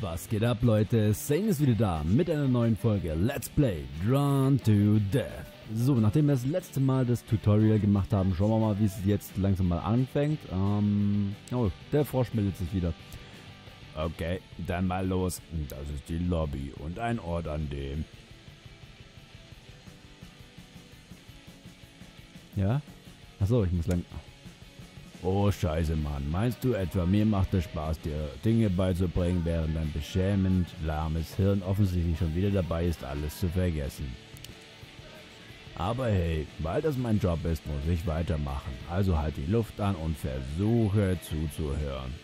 Was geht ab Leute? Sane ist wieder da mit einer neuen Folge Let's Play Drawn to Death. So, nachdem wir das letzte Mal das Tutorial gemacht haben, schauen wir mal, wie es jetzt langsam mal anfängt. Ähm, oh, der Frosch meldet sich wieder. Okay, dann mal los. Das ist die Lobby und ein Ort an dem. Ja? Achso, ich muss lang... Oh scheiße Mann, meinst du etwa mir macht es Spaß dir Dinge beizubringen, während dein beschämend lahmes Hirn offensichtlich schon wieder dabei ist alles zu vergessen? Aber hey, weil das mein Job ist, muss ich weitermachen, also halt die Luft an und versuche zuzuhören.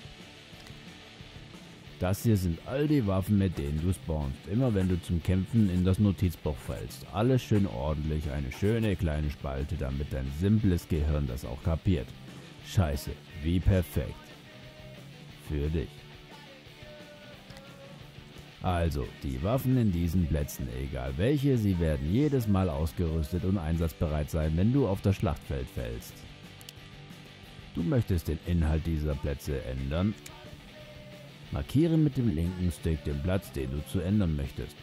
Das hier sind all die Waffen, mit denen du spawnst, immer wenn du zum Kämpfen in das Notizbuch fällst. Alles schön ordentlich, eine schöne kleine Spalte, damit dein simples Gehirn das auch kapiert. Scheiße, wie perfekt. Für dich. Also, die Waffen in diesen Plätzen, egal welche, sie werden jedes Mal ausgerüstet und einsatzbereit sein, wenn du auf das Schlachtfeld fällst. Du möchtest den Inhalt dieser Plätze ändern? Markiere mit dem linken Stick den Platz, den du zu ändern möchtest.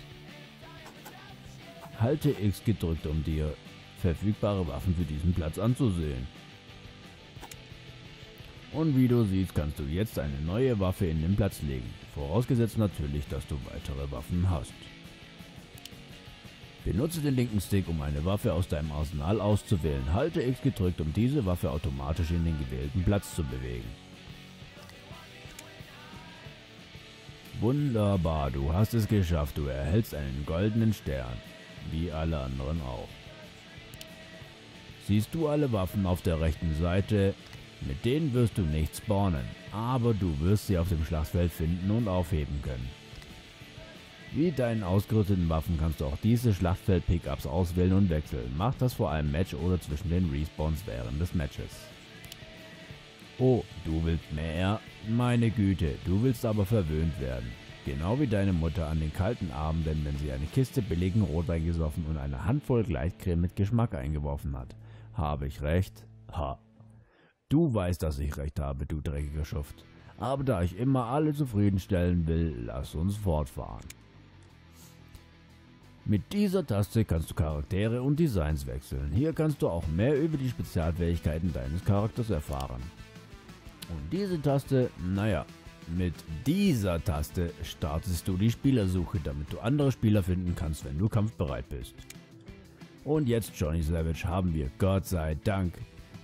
Halte X gedrückt, um dir verfügbare Waffen für diesen Platz anzusehen. Und wie du siehst, kannst du jetzt eine neue Waffe in den Platz legen. Vorausgesetzt natürlich, dass du weitere Waffen hast. Benutze den linken Stick, um eine Waffe aus deinem Arsenal auszuwählen. Halte X gedrückt, um diese Waffe automatisch in den gewählten Platz zu bewegen. Wunderbar, du hast es geschafft. Du erhältst einen goldenen Stern. Wie alle anderen auch. Siehst du alle Waffen auf der rechten Seite? Mit denen wirst du nicht spawnen, aber du wirst sie auf dem Schlachtfeld finden und aufheben können. Wie deinen ausgerüsteten Waffen kannst du auch diese Schlachtfeld-Pickups auswählen und wechseln. Mach das vor einem Match oder zwischen den Respawns während des Matches. Oh, du willst mehr? Meine Güte, du willst aber verwöhnt werden. Genau wie deine Mutter an den kalten Abenden, wenn sie eine Kiste billigen Rotwein gesoffen und eine Handvoll Gleichcreme mit Geschmack eingeworfen hat. Habe ich recht? Ha. Du weißt, dass ich recht habe, du dreckiger Schuft. Aber da ich immer alle zufriedenstellen will, lass uns fortfahren. Mit dieser Taste kannst du Charaktere und Designs wechseln. Hier kannst du auch mehr über die Spezialfähigkeiten deines Charakters erfahren. Und diese Taste, naja, mit dieser Taste startest du die Spielersuche, damit du andere Spieler finden kannst, wenn du kampfbereit bist. Und jetzt, Johnny Savage, haben wir, Gott sei Dank,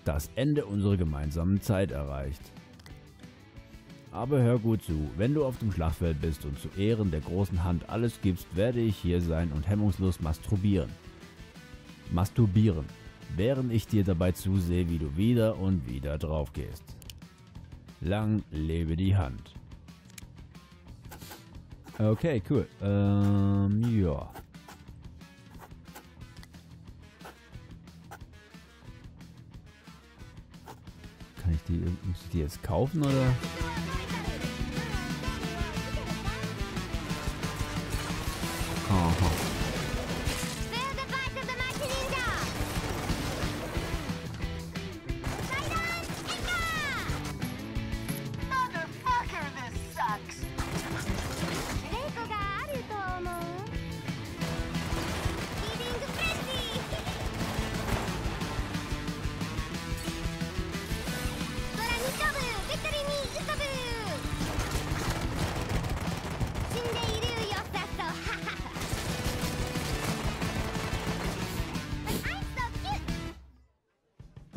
das Ende unserer gemeinsamen Zeit erreicht. Aber hör gut zu, wenn du auf dem Schlachtfeld bist und zu Ehren der großen Hand alles gibst, werde ich hier sein und hemmungslos masturbieren. Masturbieren, während ich dir dabei zusehe, wie du wieder und wieder drauf gehst. Lang lebe die Hand. Okay, cool. Ähm, ja. Die, muss ich die jetzt kaufen oder? Aha. Spare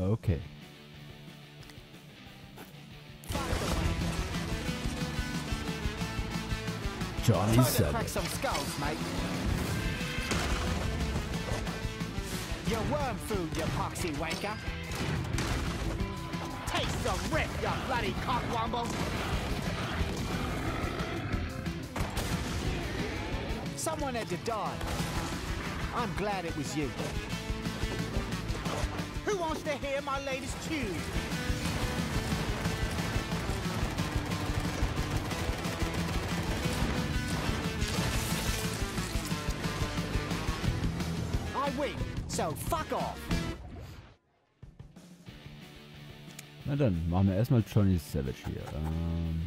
Okay. Johnny Trying to crack some skulls, mate. You're worm food, you poxy wanker. Taste the rip, you bloody cockwomble. Someone had to die. I'm glad it was you. hear my latest tune. I win, so fuck off. Na dann, machen wir erstmal Johnny Savage hier. Ähm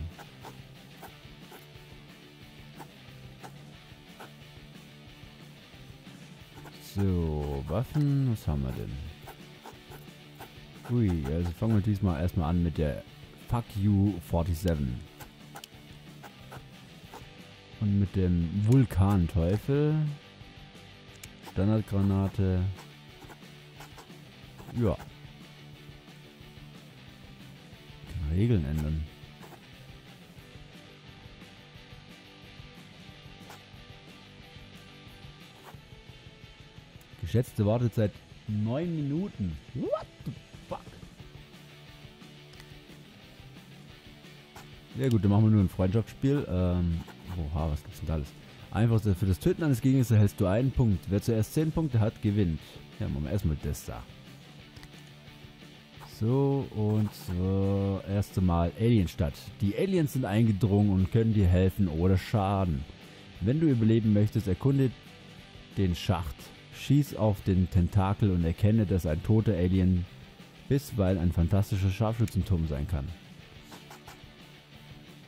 so, Waffen, was haben wir denn? Ui, also fangen wir diesmal erstmal an mit der Fuck You 47. Und mit dem Vulkanteufel. Standardgranate. Ja. Die Regeln ändern. Geschätzte Wartezeit 9 Minuten. What Ja gut, dann machen wir nur ein Freundschaftsspiel. Ähm, oha, was gibt's denn da alles? Einfach für das Töten eines Gegners erhältst du einen Punkt. Wer zuerst 10 Punkte hat, gewinnt. Ja, machen wir erstmal das da. So, und so, erste Mal Alienstadt. Die Aliens sind eingedrungen und können dir helfen oder schaden. Wenn du überleben möchtest, erkunde den Schacht. Schieß auf den Tentakel und erkenne, dass ein toter Alien bisweilen ein fantastischer Scharfschützenturm sein kann.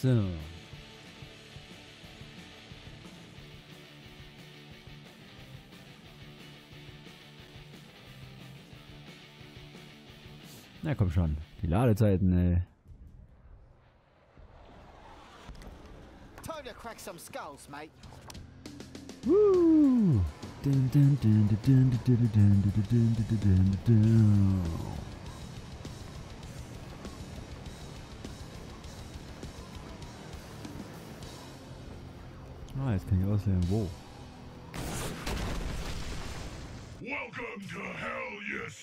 So. Na komm schon. Die Ladezeiten, ey. Time to crack some skulls, mate. Woo! Dun, dun, dun, Ah, jetzt kann ich auswählen, wo.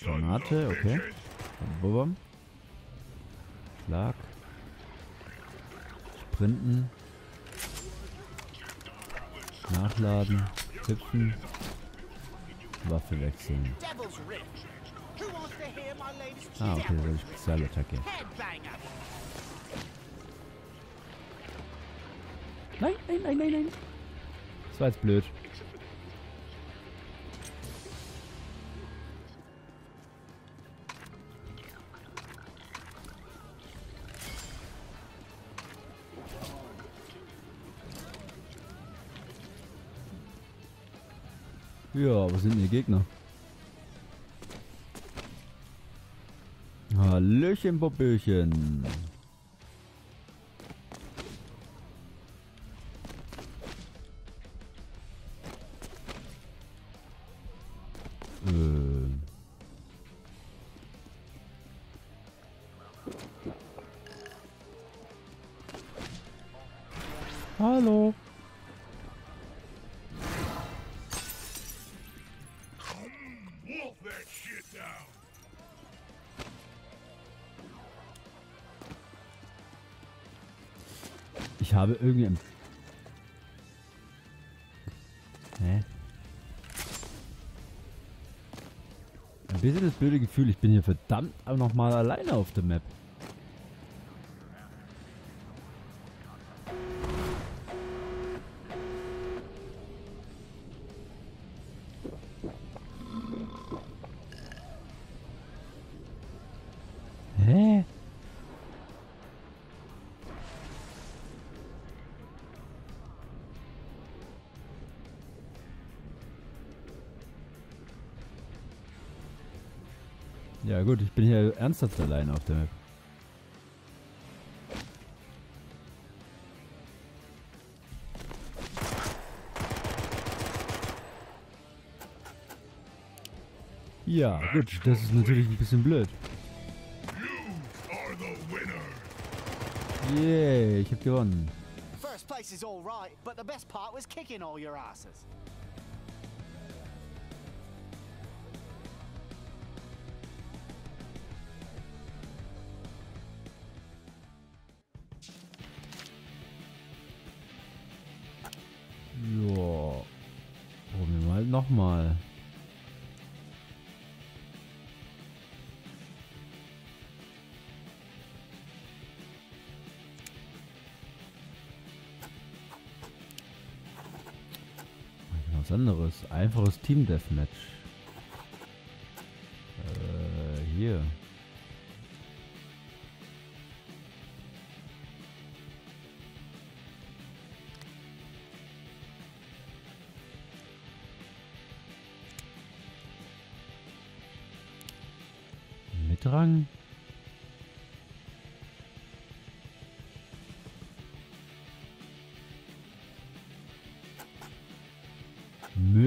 Granate, okay. Bobom. Schlag. Sprinten. Nachladen. Hüpfen. Waffe wechseln. Ah, okay, das ist Spezialattacke. Nein, nein, nein, nein, nein. Das war jetzt blöd. Ja, wo sind die Gegner? Hallöchen, Popöchen. Hallo. Ich habe irgendwie. Hä? Ein bisschen das blöde Gefühl, ich bin hier verdammt auch noch mal alleine auf der Map. Ja gut, ich bin hier ernsthaft alleine auf der Map. Ja, gut, das ist natürlich ein bisschen blöd. Yay, ich hab gewonnen. First place is all right, but the best part was kicking all your asses. Was anderes. Einfaches Team Deathmatch. Äh, hier. Mit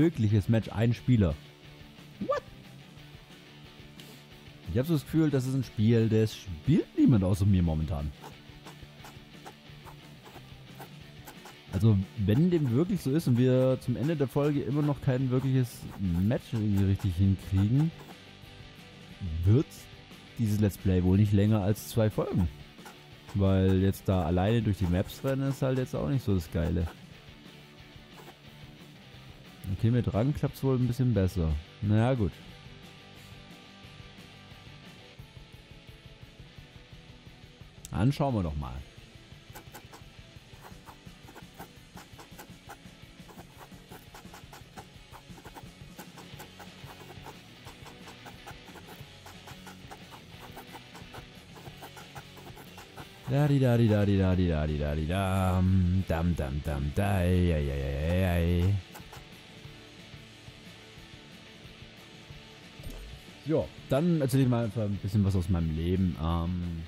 Mögliches Match, ein Spieler. What? Ich habe so das Gefühl, das ist ein Spiel, das spielt niemand außer mir momentan. Also, wenn dem wirklich so ist und wir zum Ende der Folge immer noch kein wirkliches Match irgendwie richtig hinkriegen, wird dieses Let's Play wohl nicht länger als zwei Folgen. Weil jetzt da alleine durch die Maps rennen ist halt jetzt auch nicht so das Geile. Okay, mit Rang klappt es wohl ein bisschen besser. Naja, gut. Dann schauen wir doch mal. Da di da di da di da di da di da di dam dam dam dam dai ai ai ai ai. Ja, dann erzähle ich mal einfach ein bisschen was aus meinem Leben. Ähm,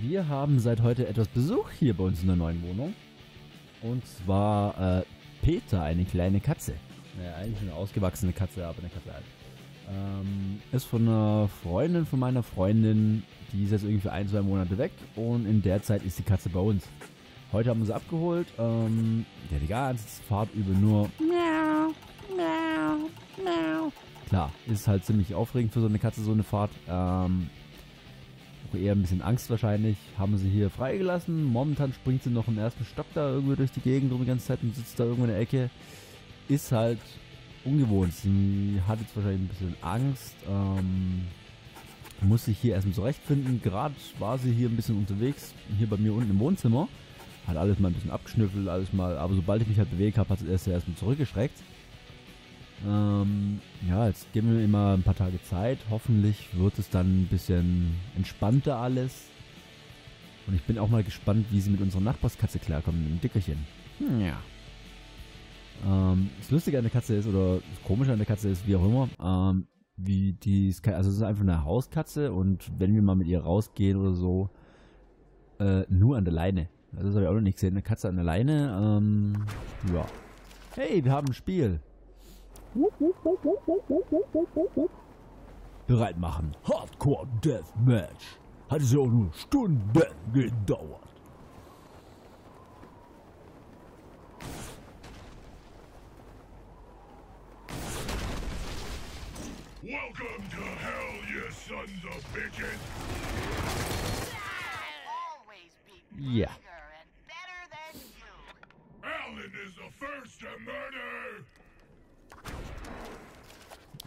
wir haben seit heute etwas Besuch hier bei uns in der neuen Wohnung. Und zwar äh, Peter, eine kleine Katze. Naja, eigentlich eine ausgewachsene Katze, aber eine Katze halt. Ähm, ist von einer Freundin von meiner Freundin, die ist jetzt irgendwie für ein, zwei Monate weg und in der Zeit ist die Katze bei uns. Heute haben wir sie abgeholt. Ähm, die ganze Fahrt über nur. Klar, ist halt ziemlich aufregend für so eine Katze, so eine Fahrt. Ähm, auch eher ein bisschen Angst wahrscheinlich. Haben sie hier freigelassen. Momentan springt sie noch im ersten Stock da irgendwie durch die Gegend rum die ganze Zeit und sitzt da irgendwo in der Ecke. Ist halt ungewohnt. Sie hat jetzt wahrscheinlich ein bisschen Angst. Ähm, muss sich hier erstmal zurechtfinden. Gerade war sie hier ein bisschen unterwegs, hier bei mir unten im Wohnzimmer. Hat alles mal ein bisschen abgeschnüffelt, alles mal, aber sobald ich mich halt bewegt habe, hat sie erst erstmal zurückgeschreckt. Ähm, ja, jetzt geben wir mal ein paar Tage Zeit. Hoffentlich wird es dann ein bisschen entspannter alles. Und ich bin auch mal gespannt, wie sie mit unserer Nachbarskatze klarkommt, mit dem Dickerchen. Hm, ja. Ähm, das Lustige an der Katze ist, oder das Komische an der Katze ist, wie auch immer, ähm, wie die, ist also es ist einfach eine Hauskatze und wenn wir mal mit ihr rausgehen oder so, äh, nur an der Leine. Also das habe ich auch noch nicht gesehen. Eine Katze an der Leine, ähm, ja. Hey, wir haben ein Spiel. Bereit machen. Hardcore Deathmatch. Hat es ja auch nur Stunden gedauert. Welcome to hell, you sons of bitches! always be Ja. bigger and better than you. Alan is the first to murder!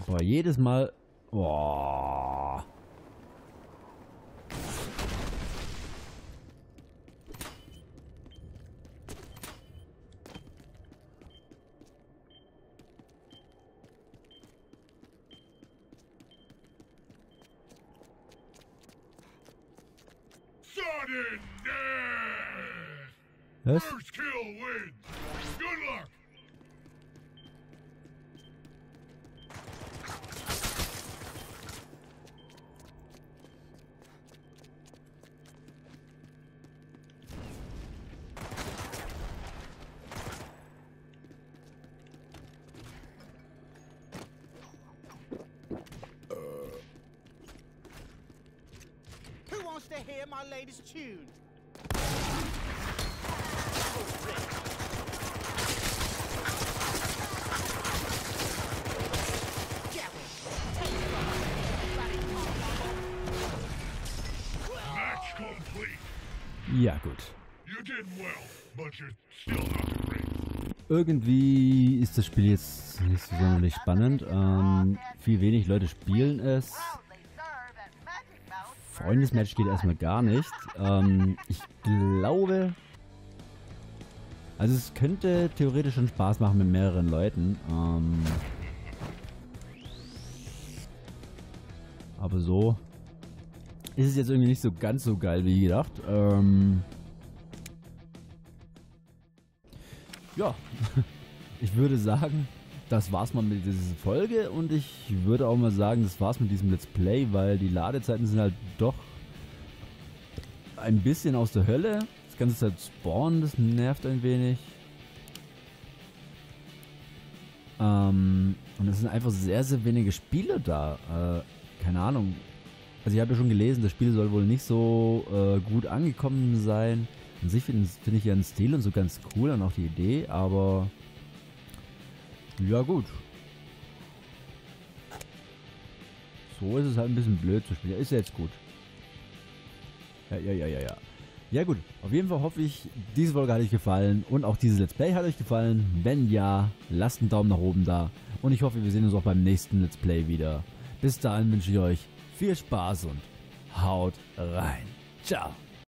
Boah, jedes Mal. Boah. Sudden death! First kill wins! Good luck! To hear my latest tune? Match complete! Ja, gut. You did well, but you're still not great. irgendwie ist das Spiel jetzt nicht so sonderlich spannend. Ähm, viel wenig Leute spielen es. Freundesmatch geht erstmal gar nicht. Ähm, ich glaube. Also es könnte theoretisch schon Spaß machen mit mehreren Leuten. Ähm, aber so ist es jetzt irgendwie nicht so ganz so geil wie gedacht. Ähm, ja, ich würde sagen, das war's mal mit dieser Folge und ich würde auch mal sagen, das war's mit diesem Let's Play, weil die Ladezeiten sind halt doch ein bisschen aus der Hölle. Das ganze Zeit spawnen, das nervt ein wenig. Ähm, und es sind einfach sehr, sehr wenige Spiele da. Äh, keine Ahnung. Also ich habe ja schon gelesen, das Spiel soll wohl nicht so äh, gut angekommen sein. An sich finde find ich ja den Stil und so ganz cool und auch die Idee, aber ja gut. So ist es halt ein bisschen blöd zu spielen. Ist jetzt gut. Ja, ja, ja, ja, ja. Ja gut, auf jeden Fall hoffe ich, diese Folge hat euch gefallen und auch dieses Let's Play hat euch gefallen. Wenn ja, lasst einen Daumen nach oben da und ich hoffe, wir sehen uns auch beim nächsten Let's Play wieder. Bis dahin wünsche ich euch viel Spaß und haut rein. Ciao.